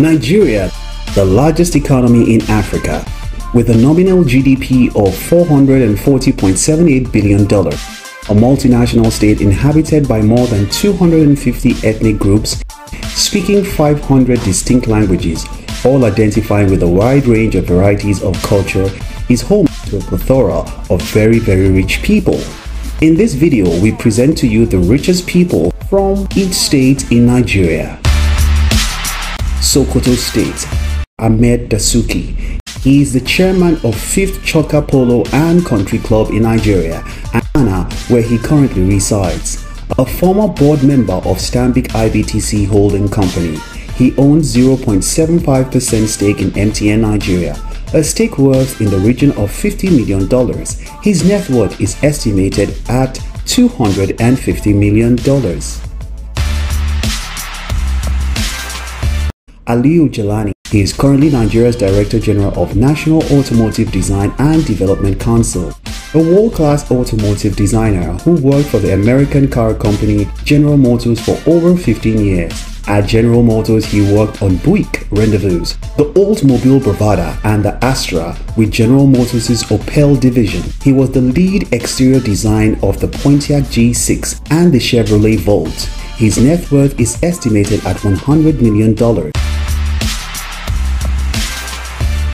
Nigeria, the largest economy in Africa, with a nominal GDP of $440.78 billion, a multinational state inhabited by more than 250 ethnic groups, speaking 500 distinct languages, all identifying with a wide range of varieties of culture, is home to a plethora of very very rich people. In this video, we present to you the richest people from each state in Nigeria. Sokoto State, Ahmed Dasuki. He is the chairman of 5th Chukker Polo and Country Club in Nigeria, Ghana, where he currently resides. A former board member of Stanbic IBTC Holding Company, he owns 0.75% stake in MTN Nigeria, a stake worth in the region of $50 million. His net worth is estimated at $250 million. Aliyu Jelani. He is currently Nigeria's Director General of National Automotive Design and Development Council, a world-class automotive designer who worked for the American car company General Motors for over 15 years. At General Motors, he worked on Buick Rendezvous, the Oldsmobile Bravada, and the Astra with General Motors' Opel division. He was the lead exterior design of the Pontiac G6 and the Chevrolet Volt. His net worth is estimated at $100 million.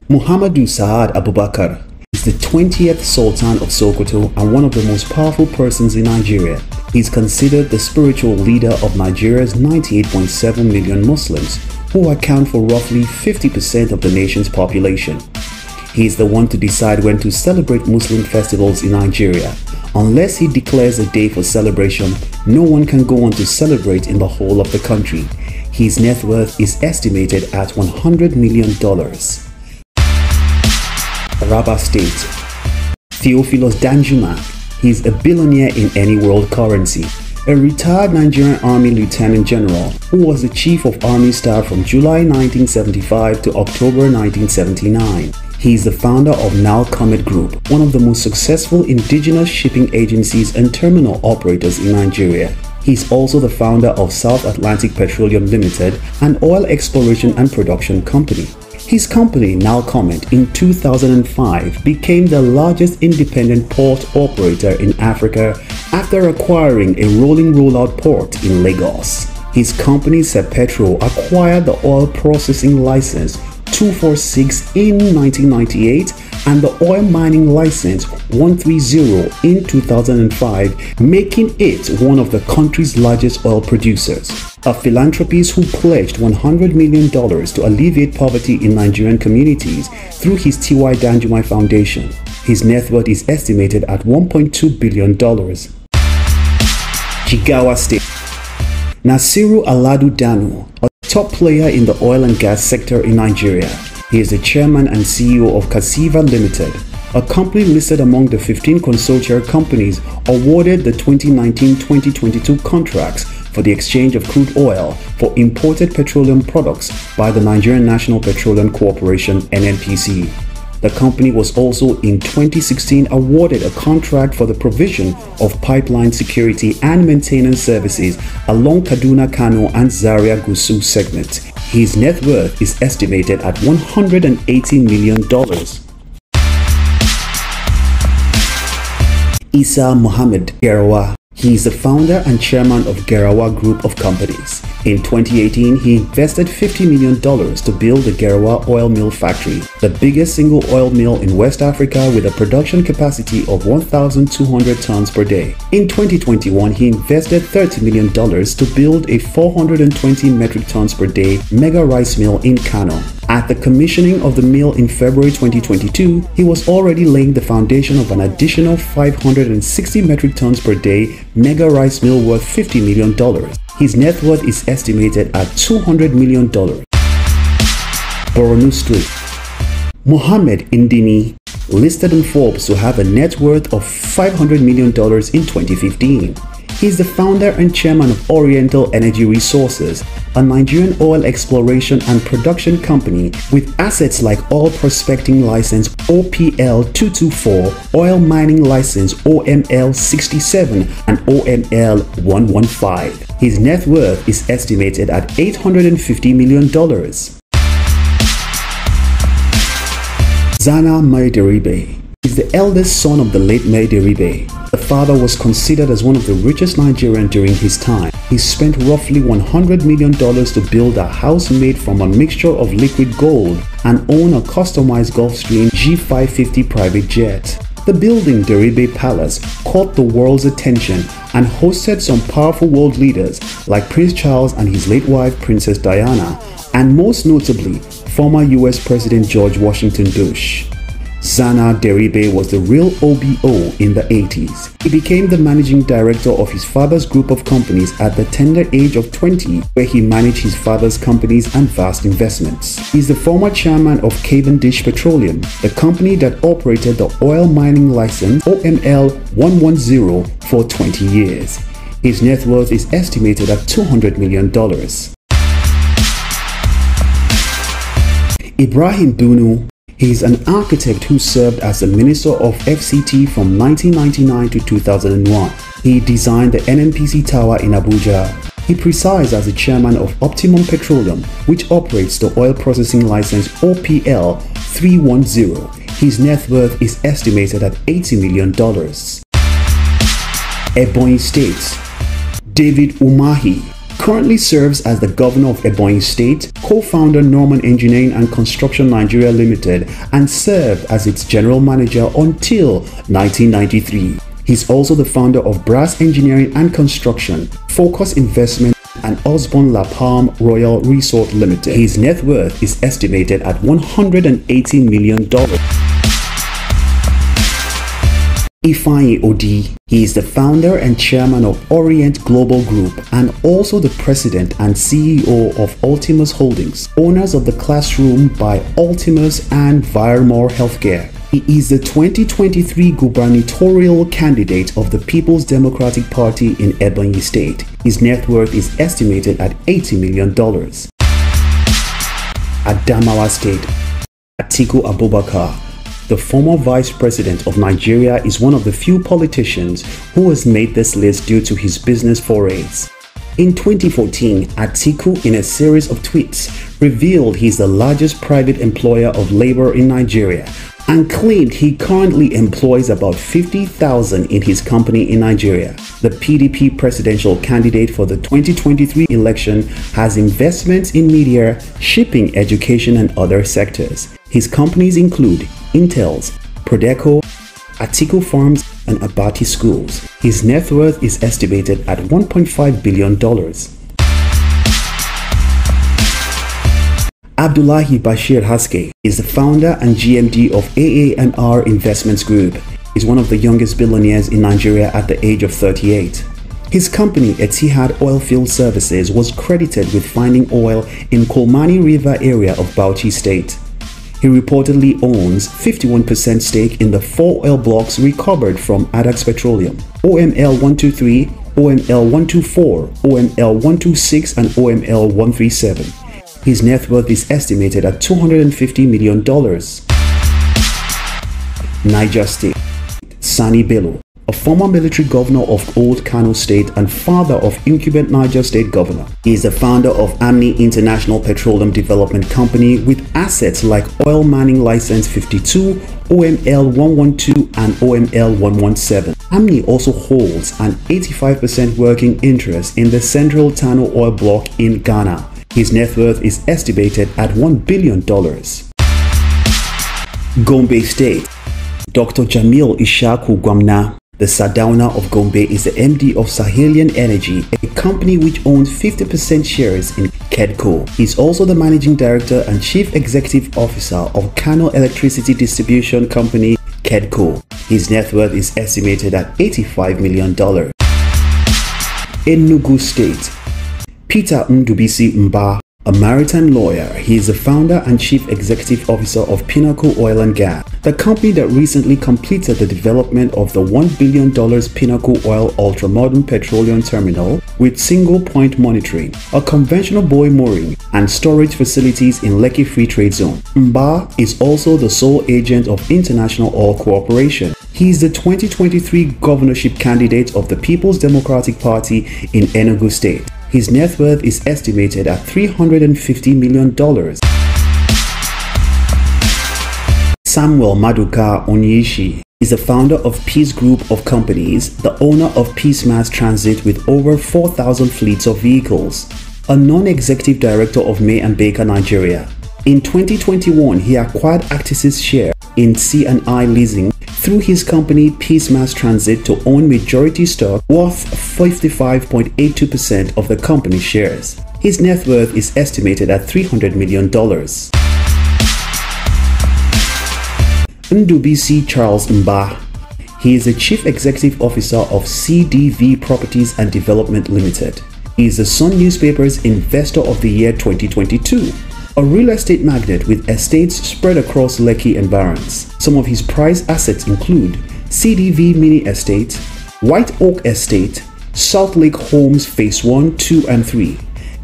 Muhammadu Saad Abubakar is the 20th Sultan of Sokoto and one of the most powerful persons in Nigeria. He is considered the spiritual leader of Nigeria's 98.7 million Muslims, who account for roughly 50% of the nation's population. He is the one to decide when to celebrate Muslim festivals in Nigeria. Unless he declares a day for celebration, no one can go on to celebrate in the whole of the country. His net worth is estimated at $100 million. Taraba State. Theophilus Danjuma. He is a billionaire in any world currency. A retired Nigerian Army Lieutenant General who was the Chief of Army Staff from July 1975 to October 1979. He is the founder of NAL Comet Group, one of the most successful indigenous shipping agencies and terminal operators in Nigeria. He is also the founder of South Atlantic Petroleum Limited, an oil exploration and production company. His company, Nalcomet, in 2005 became the largest independent port operator in Africa after acquiring a rolling rollout port in Lagos. His company, Sapetro, acquired the oil prospecting license 246 in 1998 and the oil mining license 130 in 2005, making it one of the country's largest oil producers. A philanthropist who pledged $100 million to alleviate poverty in Nigerian communities through his T.Y. Danjuma Foundation. His net worth is estimated at $1.2 billion. Jigawa State Nasiru Aladu Danu, top player in the oil and gas sector in Nigeria. He is the chairman and CEO of Kasiva Limited, a company listed among the 15 consortia companies awarded the 2019-2022 contracts for the exchange of crude oil for imported petroleum products by the Nigerian National Petroleum Corporation NNPC. The company was also in 2016 awarded a contract for the provision of pipeline security and maintenance services along Kaduna Kano and Zaria Gusau segment. His net worth is estimated at $180 million. Isa Muhammad Gerawa he is the founder and chairman of Gerawa Group of Companies. In 2018, he invested $50 million to build the Gerawa Oil Mill Factory, the biggest single oil mill in West Africa with a production capacity of 1,200 tons per day. In 2021, he invested $30 million to build a 420 metric tons per day mega rice mill in Kano. At the commissioning of the mill in February 2022, he was already laying the foundation of an additional 560 metric tons per day mega rice mill worth $50 million. His net worth is estimated at $200 million. Borno State Mohammed Indimi listed on Forbes to have a net worth of $500 million in 2015. He is the founder and chairman of Oriental Energy Resources, a Nigerian oil exploration and production company with assets like Oil Prospecting License OPL 224, Oil Mining License OML 67, and OML 115. His net worth is estimated at $850 million. Zana Maideribe is the eldest son of the late Maideribe, the father was considered as one of the richest Nigerians during his time. He spent roughly $100 million to build a house made from a mixture of liquid gold and own a customized Gulfstream G550 private jet. The building, Deribe Palace, caught the world's attention and hosted some powerful world leaders like Prince Charles and his late wife, Princess Diana, and most notably, former US President George Washington Bush. Zana Deribe was the real OBO in the 80s. He became the managing director of his father's group of companies at the tender age of 20, where he managed his father's companies and vast investments. He's the former chairman of Cavendish Petroleum, the company that operated the oil mining license OML 110 for 20 years. His net worth is estimated at $200 million. Ibrahim Bunu he is an architect who served as the Minister of FCT from 1999 to 2001. He designed the NNPC Tower in Abuja. He presides as the chairman of Optimum Petroleum, which operates the oil prospecting license OPL 310. His net worth is estimated at $80 million. Ebonyi State David Umahi currently serves as the governor of Ebonyi State, co-founder Norman Engineering and Construction Nigeria Limited, and served as its general manager until 1993. He's also the founder of Brass Engineering and Construction, Focus Investment and Osborne La Palme Royal Resort Limited. His net worth is estimated at $180 million. Ifeanyi Odi. He is the founder and chairman of Orient Global Group and also the president and CEO of Ultimus Holdings, owners of the Classroom by Ultimus and Viremore Healthcare. He is the 2023 gubernatorial candidate of the People's Democratic Party in Ebonyi State. His net worth is estimated at $80 million. Adamawa State Atiku Abubakar the former vice president of Nigeria is one of the few politicians who has made this list due to his business forays. In 2014, Atiku, in a series of tweets, revealed he's the largest private employer of labor in Nigeria and claimed he currently employs about 50,000 in his company in Nigeria. The PDP presidential candidate for the 2023 election has investments in media, shipping, education, and other sectors. His companies include Intels, Prodeco, Atiku Farms, and Abati Schools. His net worth is estimated at $1.5 billion. Abdullahi Bashir Haske is the founder and GMD of AAMR Investments Group. He's one of the youngest billionaires in Nigeria at the age of 38. His company, Etihad Oilfield Services, was credited with finding oil in Kolmani River area of Bauchi State. He reportedly owns 51% stake in the four oil blocks recovered from Addax Petroleum, OML 123, OML 124, OML 126, and OML 137. His net worth is estimated at $250 million. Niger State Sani Bello a former military governor of Old Kano State and father of incumbent Niger State governor. Is the founder of Amni International Petroleum Development Company with assets like Oil Mining License 52, OML 112 and OML 117. Amni also holds an 85% working interest in the Central Tano oil block in Ghana. His net worth is estimated at $1 billion. Gombe State Dr. Jamil Ishaku Gwamna the Sardauna of Gombe is the MD of Sahelian Energy, a company which owns 50% shares in KEDCO. He's also the managing director and chief executive officer of Kano Electricity Distribution Company, KEDCO. His net worth is estimated at $85 million. Enugu State Peter Ndubisi Mba a maritime lawyer, he is the founder and chief executive officer of Pinnacle Oil and Gas, the company that recently completed the development of the $1 billion Pinnacle Oil ultra-modern petroleum terminal with single-point monitoring, a conventional buoy mooring, and storage facilities in Lekki Free Trade Zone. Mba is also the sole agent of International Oil Corporation. He is the 2023 governorship candidate of the People's Democratic Party in Enugu State. His net worth is estimated at $350 million. Samuel Maduka Onyishi is the founder of Peace Group of Companies, the owner of Peace Mass Transit with over 4,000 fleets of vehicles, a non-executive director of May and Baker Nigeria. In 2021, he acquired Actisys share in C&I Leasing through his company Peace Mass Transit to own majority stock worth 55.82% of the company's shares. His net worth is estimated at $300 million. Ndubisi Charles Mba. He is the Chief Executive Officer of CDV Properties and Development Limited. He is the Sun Newspaper's Investor of the Year 2022 a real estate magnate with estates spread across Lekki and Barons. Some of his prized assets include CDV Mini Estate, White Oak Estate, Salt Lake Homes Phase 1, 2 and 3,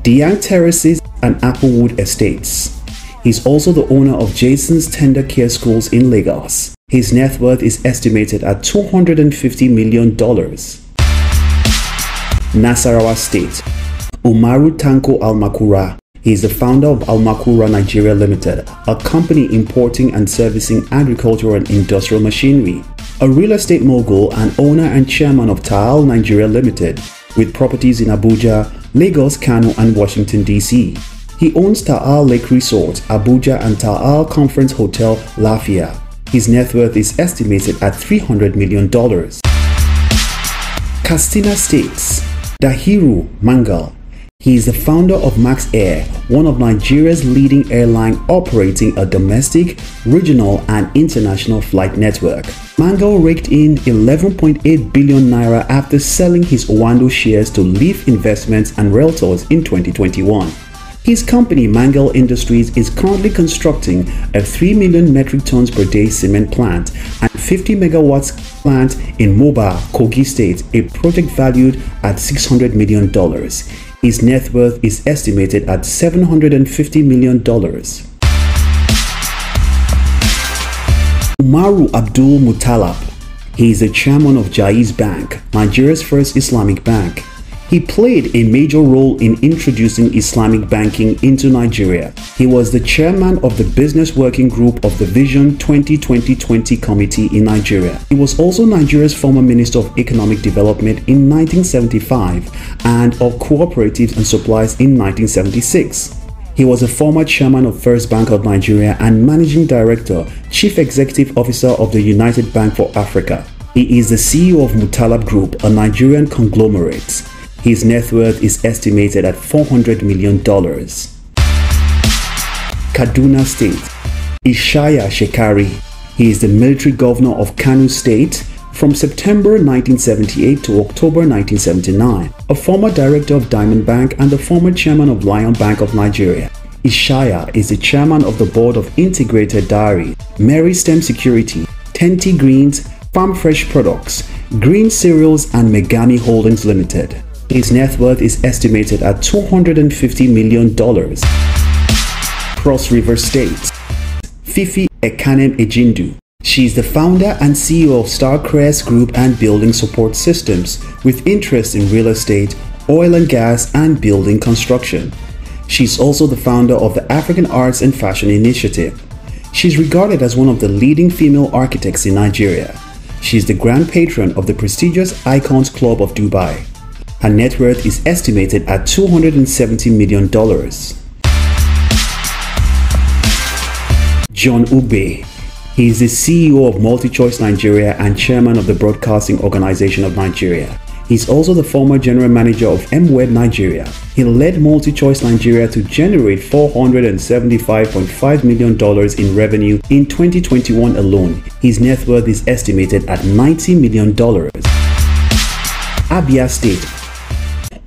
Diang Terraces and Applewood Estates. He's also the owner of Jason's Tender Care Schools in Lagos. His net worth is estimated at $250 million. Nasarawa State Umaru Tanko Almakura he is the founder of Almakura Nigeria Limited, a company importing and servicing agricultural and industrial machinery. A real estate mogul and owner and chairman of Taal Nigeria Limited, with properties in Abuja, Lagos, Kano, and Washington, D.C. He owns Taal Lake Resort, Abuja, and Taal Conference Hotel, Lafia. His net worth is estimated at $300 million. Katsina States Dahiru Mangal he is the founder of Max Air, one of Nigeria's leading airline operating a domestic, regional, and international flight network. Mangal raked in 11.8 billion naira after selling his Oando shares to Leaf Investments and Realtors in 2021. His company, Mangal Industries, is currently constructing a 3 million metric tons per day cement plant and 50 megawatts plant in Moba, Kogi State, a project valued at $600 million. His net worth is estimated at $750 million. Umaru Abdul Mutalab. He is the chairman of Jaiz Bank, Nigeria's first Islamic bank. He played a major role in introducing Islamic banking into Nigeria. He was the chairman of the Business Working Group of the Vision 2020-20 Committee in Nigeria. He was also Nigeria's former Minister of Economic Development in 1975 and of Cooperatives and Supplies in 1976. He was a former chairman of First Bank of Nigeria and managing director, chief executive officer of the United Bank for Africa. He is the CEO of Mutalab Group, a Nigerian conglomerate. His net worth is estimated at $400 million. Kaduna State Ishaya Shekari. He is the military governor of Kano State from September 1978 to October 1979, a former director of Diamond Bank and the former chairman of Lion Bank of Nigeria. Ishaya is the chairman of the board of Integrated Dairy, Mary Stem Security, Tenti Greens, Farm Fresh Products, Green Cereals and Megami Holdings Limited. His net worth is estimated at $250 million. Cross River State Fifi Ekanem Ejindu she is the founder and CEO of Starcrest Group and Building Support Systems with interest in real estate, oil and gas, and building construction. She's also the founder of the African Arts and Fashion Initiative. She's regarded as one of the leading female architects in Nigeria. She is the grand patron of the prestigious Icons Club of Dubai. Her net worth is estimated at $270 million. John Ugbe. He is the CEO of MultiChoice Nigeria and chairman of the Broadcasting Organization of Nigeria. He's also the former general manager of MWeb Nigeria. He led MultiChoice Nigeria to generate $475.5 million in revenue in 2021 alone. His net worth is estimated at $90 million. Abia State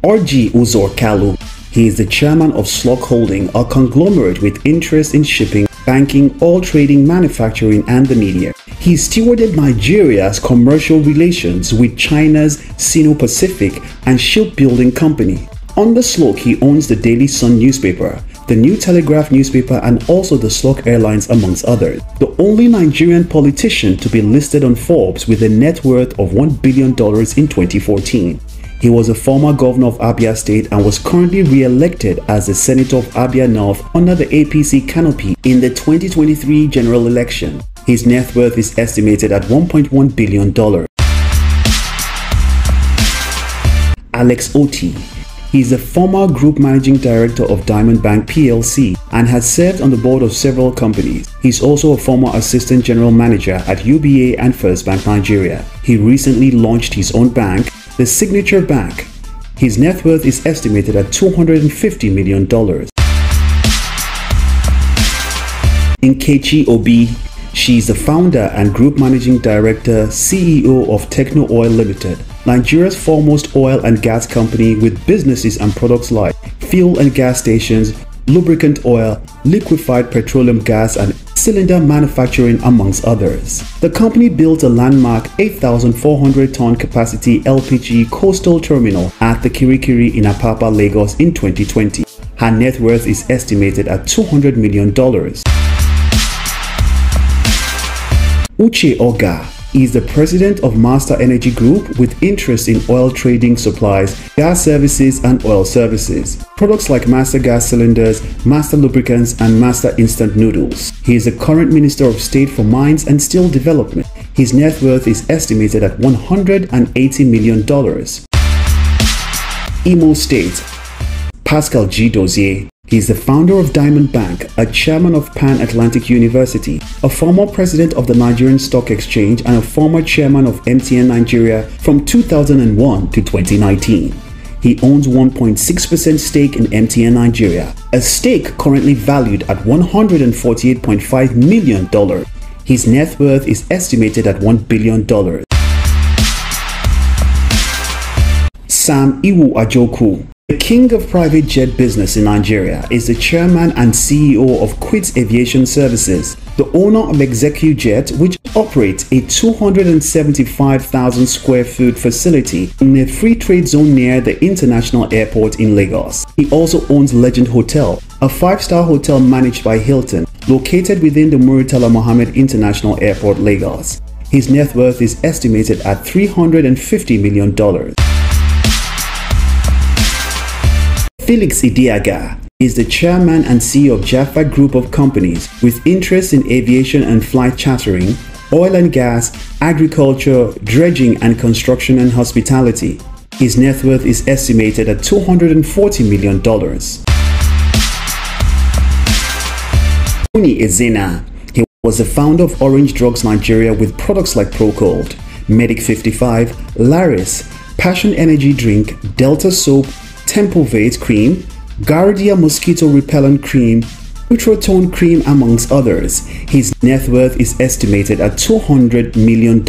Orji Uzor Kalu. He is the chairman of Slok Holding, a conglomerate with interest in shipping, banking, oil trading, manufacturing, and the media. He stewarded Nigeria's commercial relations with China's Sino-Pacific and shipbuilding company. On the Slok, he owns the Daily Sun newspaper, the New Telegraph newspaper, and also the Slok Airlines, amongst others. The only Nigerian politician to be listed on Forbes with a net worth of $1 billion in 2014. He was a former governor of Abia State and was currently re-elected as the Senator of Abia North under the APC canopy in the 2023 general election. His net worth is estimated at $1.1 billion. Alex Otti he is a former group managing director of Diamond Bank PLC and has served on the board of several companies. He is also a former assistant general manager at UBA and First Bank Nigeria. He recently launched his own bank, the Signature Bank. His net worth is estimated at $250 million. Nkechi Obi she is the founder and group managing director CEO of Techno Oil Limited, Nigeria's foremost oil and gas company with businesses and products like fuel and gas stations, lubricant oil, liquefied petroleum gas and cylinder manufacturing amongst others. The company built a landmark 8,400 ton capacity LPG coastal terminal at the Kirikiri in Apapa, Lagos in 2020. Her net worth is estimated at $200 million. Uche Ogah is the president of Master Energy Group with interest in oil trading supplies, gas services and oil services. Products like Master Gas Cylinders, Master Lubricants and Master Instant Noodles. He is the current Minister of State for Mines and Steel Development. His net worth is estimated at $180 million. Imo State Pascal G. Dozie he is the founder of Diamond Bank, a chairman of Pan Atlantic University, a former president of the Nigerian Stock Exchange, and a former chairman of MTN Nigeria from 2001 to 2019. He owns 1.6% stake in MTN Nigeria, a stake currently valued at $148.5 million. His net worth is estimated at $1 billion. Sam Iwu Ajoku the king of private jet business in Nigeria is the chairman and CEO of Quits Aviation Services, the owner of ExecuJet, which operates a 275,000 square foot facility in a free trade zone near the International Airport in Lagos. He also owns Legend Hotel, a five-star hotel managed by Hilton, located within the Murtala Mohammed International Airport, Lagos. His net worth is estimated at $350 million. Felix Idiaga is the chairman and CEO of Jaffa Group of Companies with interests in aviation and flight chartering, oil and gas, agriculture, dredging and construction and hospitality. His net worth is estimated at $240 million. Tony Ezenna. He was the founder of Orange Drugs Nigeria with products like Procold, Medic 55, Laris, Passion Energy Drink, Delta Soap, Tempovate cream, Guardia mosquito repellent cream, Nutrotone cream amongst others. His net worth is estimated at $200 million.